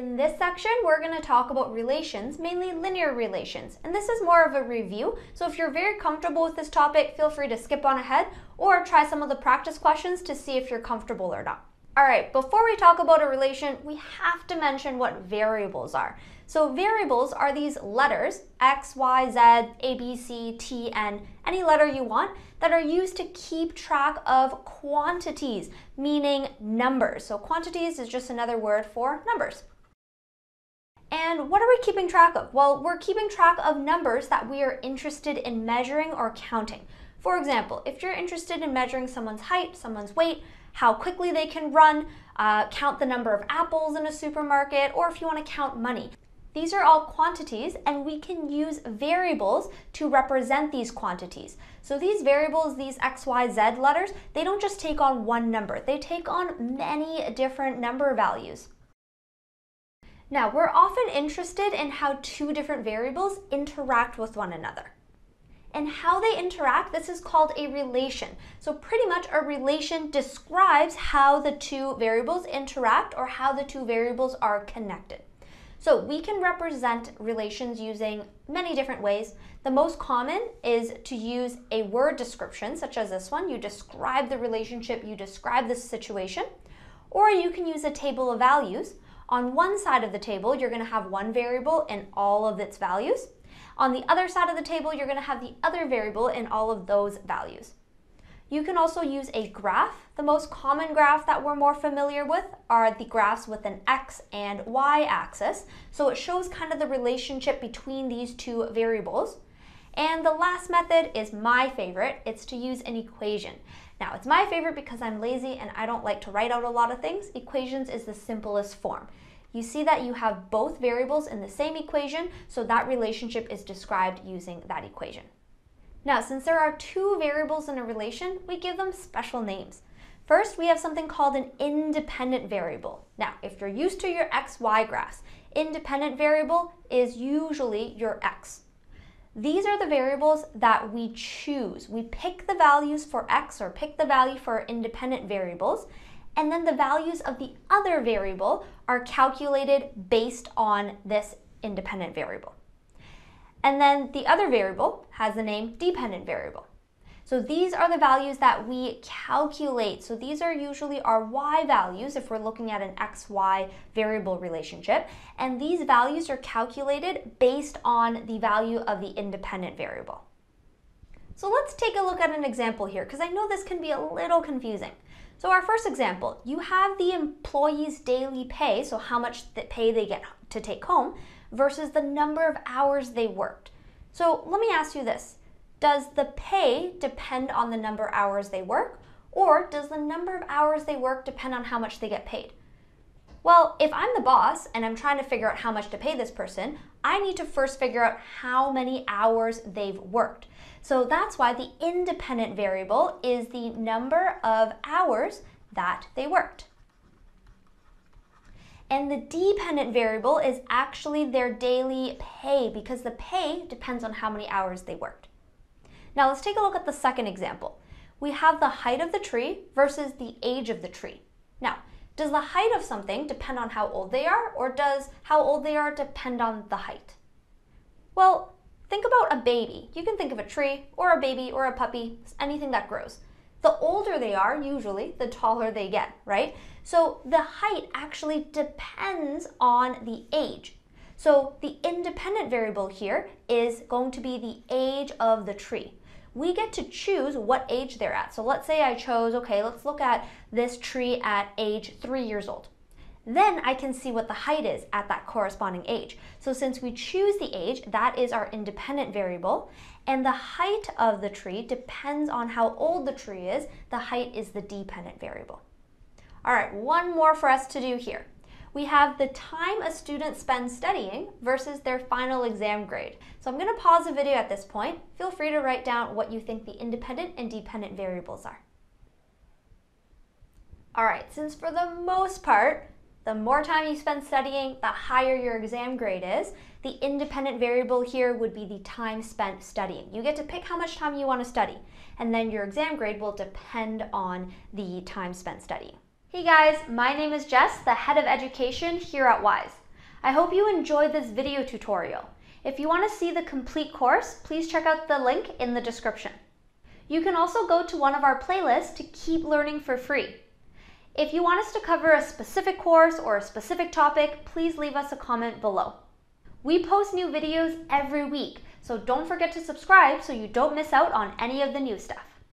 In this section, we're going to talk about relations, mainly linear relations. And this is more of a review, so if you're very comfortable with this topic, feel free to skip on ahead or try some of the practice questions to see if you're comfortable or not. All right, before we talk about a relation, we have to mention what variables are. So variables are these letters, X, Y, Z, A, B, C, T, N, any letter you want, that are used to keep track of quantities, meaning numbers. So quantities is just another word for numbers. And what are we keeping track of? Well, we're keeping track of numbers that we are interested in measuring or counting. For example, if you're interested in measuring someone's height, someone's weight, how quickly they can run, uh, count the number of apples in a supermarket, or if you want to count money. These are all quantities and we can use variables to represent these quantities. So these variables, these x, y, z letters, they don't just take on one number, they take on many different number values. Now, we're often interested in how two different variables interact with one another. And how they interact, this is called a relation. So pretty much a relation describes how the two variables interact or how the two variables are connected. So we can represent relations using many different ways. The most common is to use a word description, such as this one. You describe the relationship, you describe the situation. Or you can use a table of values, on one side of the table, you're going to have one variable and all of its values. On the other side of the table, you're going to have the other variable and all of those values. You can also use a graph. The most common graph that we're more familiar with are the graphs with an x and y axis. So it shows kind of the relationship between these two variables. And the last method is my favorite. It's to use an equation. Now, it's my favorite because I'm lazy and I don't like to write out a lot of things. Equations is the simplest form. You see that you have both variables in the same equation, so that relationship is described using that equation. Now, since there are two variables in a relation, we give them special names. First, we have something called an independent variable. Now, if you're used to your x-y graphs, independent variable is usually your x. These are the variables that we choose. We pick the values for x or pick the value for independent variables, and then the values of the other variable are calculated based on this independent variable. And then the other variable has the name dependent variable. So these are the values that we calculate. So these are usually our y values if we're looking at an xy variable relationship. And these values are calculated based on the value of the independent variable. So let's take a look at an example here because I know this can be a little confusing. So our first example, you have the employee's daily pay, so how much pay they get to take home, versus the number of hours they worked. So let me ask you this. Does the pay depend on the number of hours they work, or does the number of hours they work depend on how much they get paid? Well, if I'm the boss and I'm trying to figure out how much to pay this person, I need to first figure out how many hours they've worked. So that's why the independent variable is the number of hours that they worked. And the dependent variable is actually their daily pay because the pay depends on how many hours they worked. Now let's take a look at the second example. We have the height of the tree versus the age of the tree. Now, does the height of something depend on how old they are or does how old they are depend on the height? Well, think about a baby. You can think of a tree or a baby or a puppy, anything that grows. The older they are, usually, the taller they get, right? So the height actually depends on the age. So the independent variable here is going to be the age of the tree. We get to choose what age they're at. So let's say I chose, okay, let's look at this tree at age three years old. Then I can see what the height is at that corresponding age. So since we choose the age, that is our independent variable. And the height of the tree depends on how old the tree is. The height is the dependent variable. All right, one more for us to do here. We have the time a student spends studying versus their final exam grade. So I'm gonna pause the video at this point. Feel free to write down what you think the independent and dependent variables are. All right, since for the most part, the more time you spend studying, the higher your exam grade is. The independent variable here would be the time spent studying. You get to pick how much time you want to study, and then your exam grade will depend on the time spent studying. Hey guys, my name is Jess, the head of education here at Wize. I hope you enjoyed this video tutorial. If you want to see the complete course, please check out the link in the description. You can also go to one of our playlists to keep learning for free. If you want us to cover a specific course or a specific topic, please leave us a comment below. We post new videos every week, so don't forget to subscribe so you don't miss out on any of the new stuff.